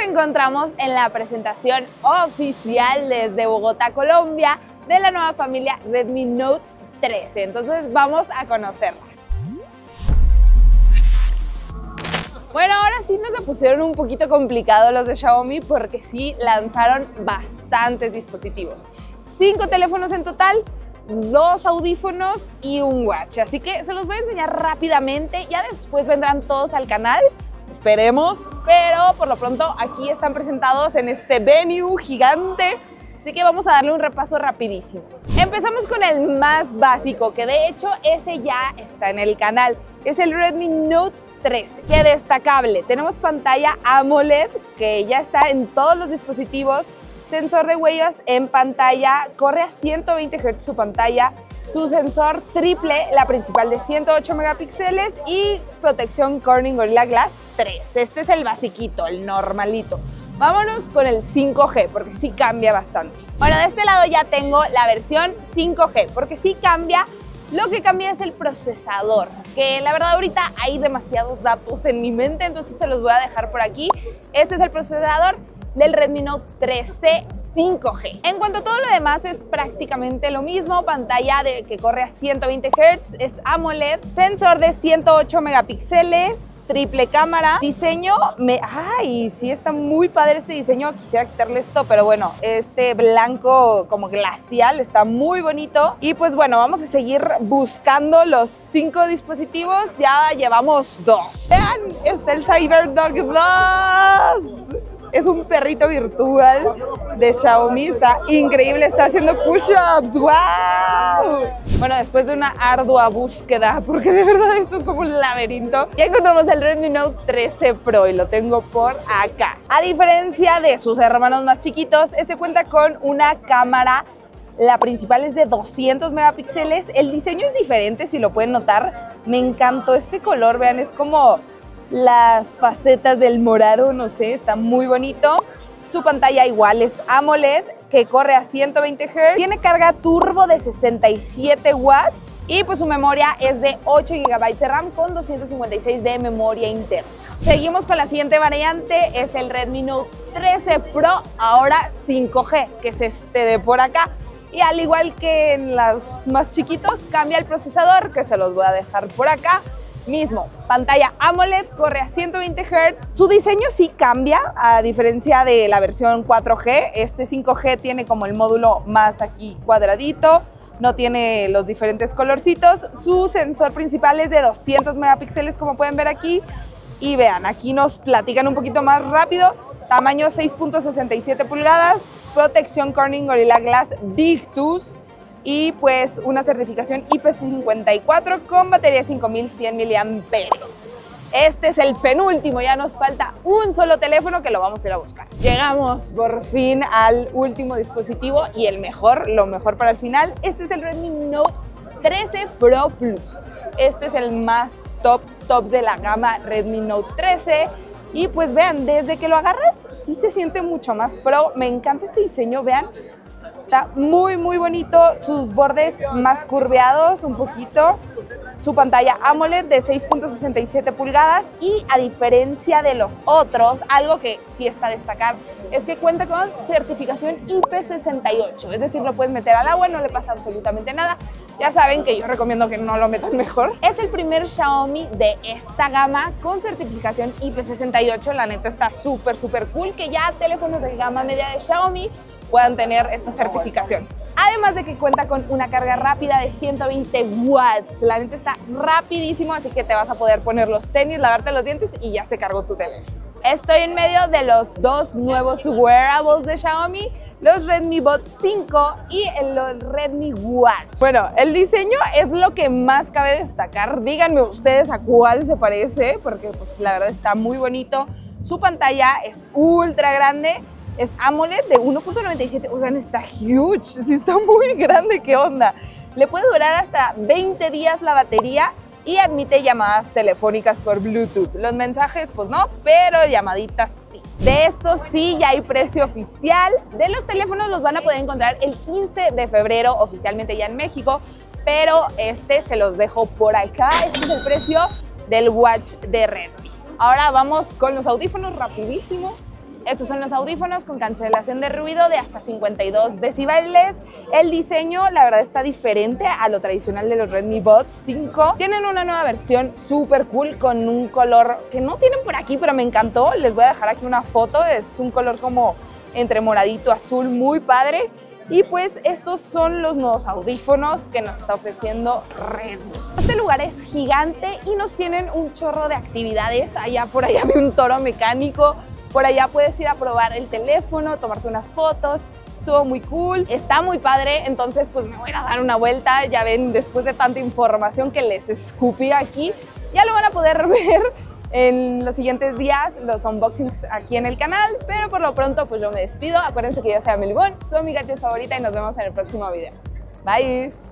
encontramos en la presentación oficial desde Bogotá, Colombia, de la nueva familia Redmi Note 13. Entonces vamos a conocerla. Bueno, ahora sí nos la pusieron un poquito complicado los de Xiaomi porque sí lanzaron bastantes dispositivos. Cinco teléfonos en total, dos audífonos y un watch. Así que se los voy a enseñar rápidamente. Ya después vendrán todos al canal esperemos, pero por lo pronto aquí están presentados en este venue gigante, así que vamos a darle un repaso rapidísimo. Empezamos con el más básico, que de hecho ese ya está en el canal, es el Redmi Note 13. Qué destacable, tenemos pantalla AMOLED que ya está en todos los dispositivos, sensor de huellas en pantalla, corre a 120 Hz su pantalla, su sensor triple, la principal de 108 megapíxeles y protección Corning Gorilla Glass 3. Este es el basiquito, el normalito. Vámonos con el 5G, porque sí cambia bastante. Bueno, de este lado ya tengo la versión 5G, porque sí cambia. Lo que cambia es el procesador, que la verdad ahorita hay demasiados datos en mi mente, entonces se los voy a dejar por aquí. Este es el procesador del Redmi Note 13 5G. En cuanto a todo lo demás es prácticamente lo mismo, pantalla de, que corre a 120 Hz, es AMOLED, sensor de 108 megapíxeles, triple cámara, diseño, me, ay, sí está muy padre este diseño, quisiera quitarle esto, pero bueno, este blanco como glacial está muy bonito y pues bueno, vamos a seguir buscando los cinco dispositivos, ya llevamos dos. Vean, está el CyberDog 2 es un perrito virtual de Xiaomi, está increíble, está haciendo push-ups, ¡wow! Bueno, después de una ardua búsqueda, porque de verdad esto es como un laberinto, ya encontramos el Redmi Note 13 Pro y lo tengo por acá. A diferencia de sus hermanos más chiquitos, este cuenta con una cámara la principal es de 200 megapíxeles. El diseño es diferente, si lo pueden notar. Me encantó este color, vean, es como las facetas del morado, no sé, está muy bonito. Su pantalla igual es AMOLED, que corre a 120 Hz. Tiene carga turbo de 67 watts y pues su memoria es de 8 GB de RAM con 256 de memoria interna. Seguimos con la siguiente variante, es el Redmi Note 13 Pro, ahora 5G, que es este de por acá. Y al igual que en los más chiquitos, cambia el procesador, que se los voy a dejar por acá. Mismo, pantalla AMOLED, corre a 120 Hz. Su diseño sí cambia, a diferencia de la versión 4G. Este 5G tiene como el módulo más aquí cuadradito, no tiene los diferentes colorcitos. Su sensor principal es de 200 megapíxeles, como pueden ver aquí. Y vean, aquí nos platican un poquito más rápido. Tamaño 6.67 pulgadas, protección Corning Gorilla Glass Tooth y pues una certificación IP54 con batería 5100 mAh. Este es el penúltimo, ya nos falta un solo teléfono que lo vamos a ir a buscar. Llegamos por fin al último dispositivo y el mejor, lo mejor para el final. Este es el Redmi Note 13 Pro Plus. Este es el más top, top de la gama Redmi Note 13. Y pues vean, desde que lo agarras, sí se siente mucho más pro. Me encanta este diseño, vean, Muy, muy bonito. Sus bordes más curveados un poquito. Su pantalla AMOLED de 6.67 pulgadas y a diferencia de los otros, algo que sí está a destacar es que cuenta con certificación IP68, es decir, lo puedes meter al agua, no le pasa absolutamente nada. Ya saben que yo recomiendo que no lo metan mejor. Es el primer Xiaomi de esta gama con certificación IP68, la neta está súper, súper cool que ya teléfonos de gama media de Xiaomi puedan tener esta certificación. Además de que cuenta con una carga rápida de 120 watts. La neta está rapidísimo, así que te vas a poder poner los tenis, lavarte los dientes y ya se cargó tu teléfono. Estoy en medio de los dos nuevos wearables de Xiaomi, los Redmi Bot 5 y el Redmi Watch. Bueno, el diseño es lo que más cabe destacar. Díganme ustedes a cuál se parece, porque pues la verdad está muy bonito. Su pantalla es ultra grande es AMOLED de 1.97. Oigan, está huge, sí está muy grande, ¿qué onda? Le puede durar hasta 20 días la batería y admite llamadas telefónicas por Bluetooth. Los mensajes, pues no, pero llamaditas sí. De estos sí ya hay precio oficial. De los teléfonos los van a poder encontrar el 15 de febrero oficialmente ya en México, pero este se los dejo por acá. Este es el precio del Watch de Redmi. Ahora vamos con los audífonos rapidísimo. Estos son los audífonos con cancelación de ruido de hasta 52 decibeles. El diseño, la verdad, está diferente a lo tradicional de los Redmi Buds 5. Tienen una nueva versión súper cool con un color que no tienen por aquí, pero me encantó. Les voy a dejar aquí una foto. Es un color como entre moradito, azul, muy padre. Y pues estos son los nuevos audífonos que nos está ofreciendo Redmi. Este lugar es gigante y nos tienen un chorro de actividades. Allá por allá hay un toro mecánico. Por allá puedes ir a probar el teléfono, tomarte unas fotos. Estuvo muy cool, está muy padre, entonces pues me voy a dar una vuelta. Ya ven, después de tanta información que les escupí aquí, ya lo van a poder ver en los siguientes días los unboxings aquí en el canal, pero por lo pronto pues yo me despido. Acuérdense que yo soy Melibón, su amiga favorita y nos vemos en el próximo video. Bye.